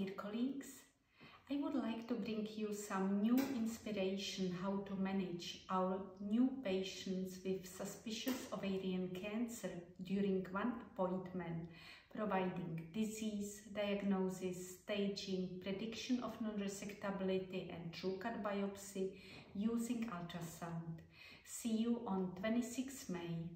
dear colleagues. I would like to bring you some new inspiration how to manage our new patients with suspicious ovarian cancer during one appointment, providing disease, diagnosis, staging, prediction of non-resectability and true biopsy using ultrasound. See you on 26 May.